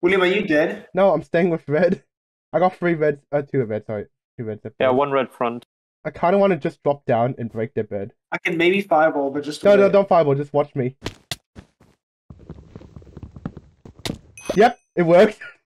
William, are you dead? No, I'm staying with red. I got three reds. Uh, two reds. Sorry, two reds. Yeah, one red front. I kind of want to just drop down and break their bed. I can maybe fireball, but just No, no, don't fireball. Just watch me. Yep, it worked.